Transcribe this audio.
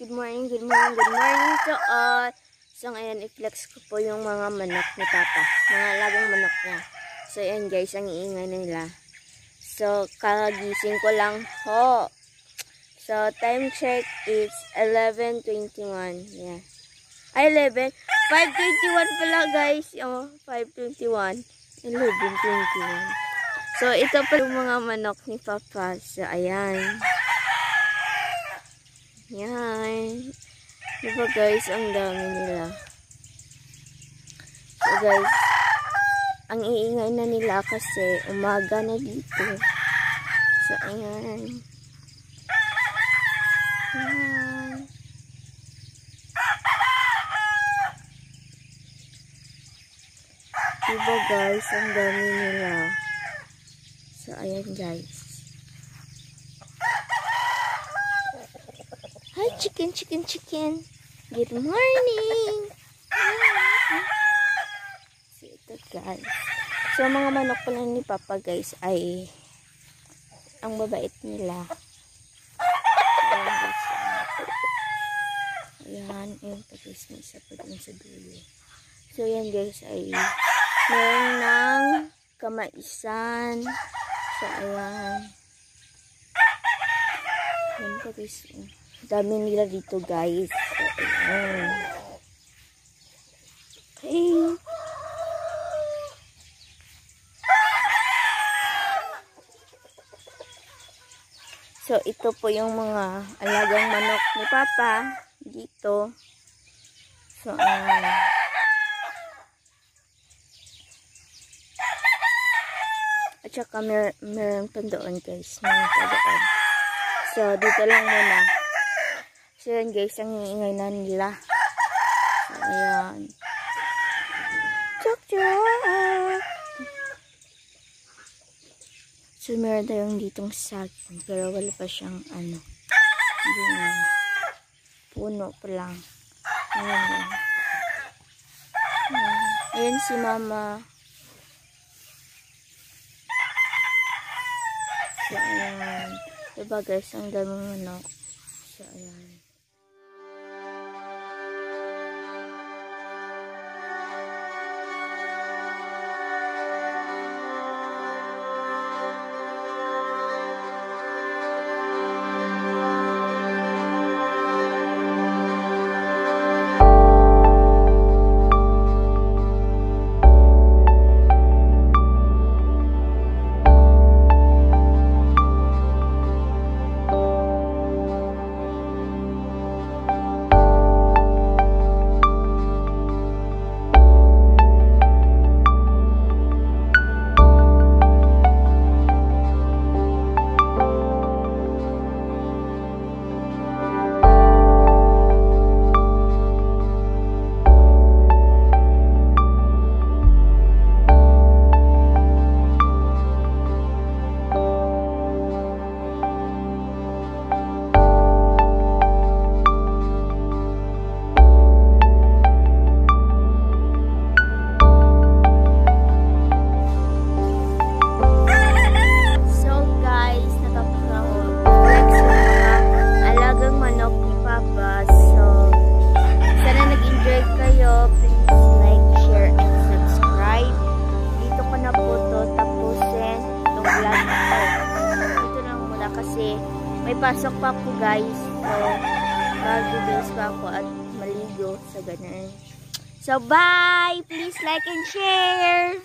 Good morning, good morning, good morning to all! So ngayon, i-flex ko po yung mga manok ni Papa. Mga alagang manok niya. So ayan guys, ang iingay nila. So, kagising ko lang ho. So, time check is 11.21. Yeah. Ay, 11. 5.21 pala guys. Oh, 5.21. 11.21. So, ito pa yung mga manok ni Papa. So, ayan. Yan. Diba guys, ang dami nila. So guys, ang iingay na nila kasi umaga na dito. So ayan. Ayan. Diba guys, ang dami nila. So ayan guys. Hi, chicken, chicken, chicken. Good morning. So, ito guys. So, mga manok pala ni Papa guys ay ang babait nila. Ayan. Ayan. Ayan pa guys. May isa pa dun sa dulo. So, yan guys ay meron ng kamaisan. So, ayan. Ayan pa guys. Oh. Dami nila dito guys. Ayan. Okay. So, ito po yung mga alagang manok ni Papa dito. So, ayan. At saka mer meron pa doon guys. Meron pa. So, dito lang muna. So, yan guys, ang iingay na nila. So, ayan. Chok, chok! So, meron tayong ditong saging. Pero wala pa siyang ano. Hindi. Puno pa lang. Ayan yan. Ayan. Ayan si mama. So, ayan. Diba guys, ang daming manok. So, ayan. May pasok pa po guys. So, mag-videos pa ako at maligo sa ganun. So, bye! Please like and share!